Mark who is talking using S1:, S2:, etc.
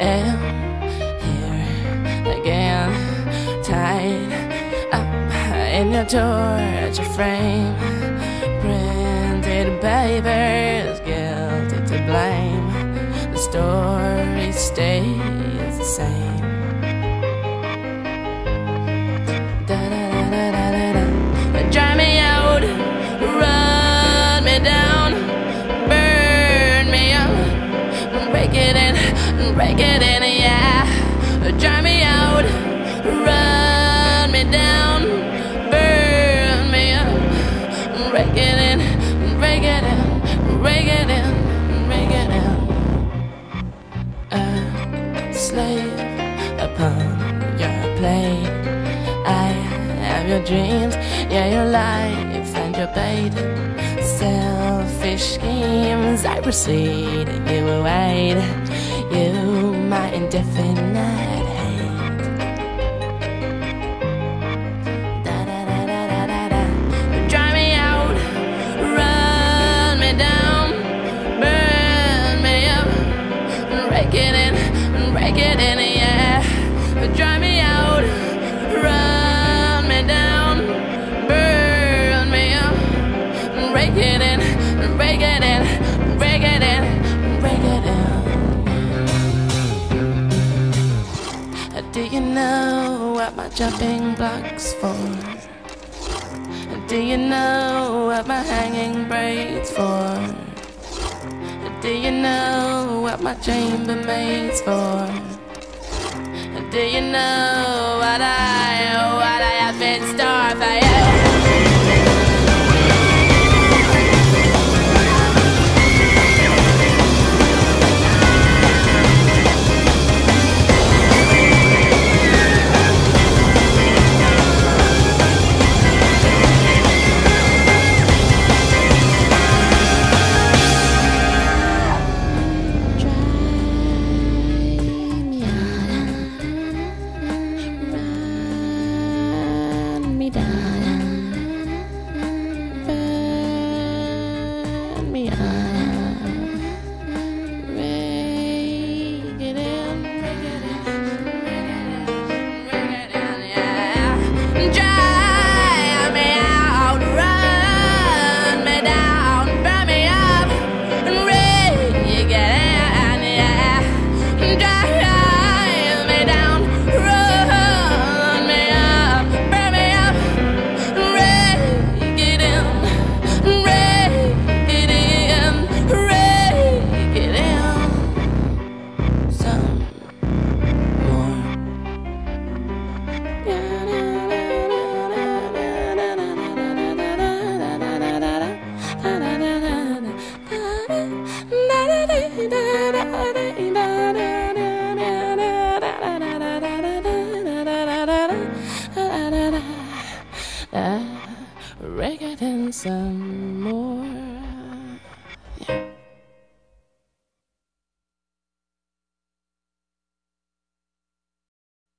S1: am here again, tied up in your torture frame. Printed papers, guilty to blame. The story stays the same. Break it in, yeah. Dry me out, run me down, burn me up, break it in, break it in, break it in, break it in. A slave upon your plate. I have your dreams, yeah, your life and your bait. Selfish schemes, I proceed, you await. My know what my jumping blocks for? Do you know what my hanging braids for? Do you know what my chambermaid's for? Do you know what I, what I have in store and some more.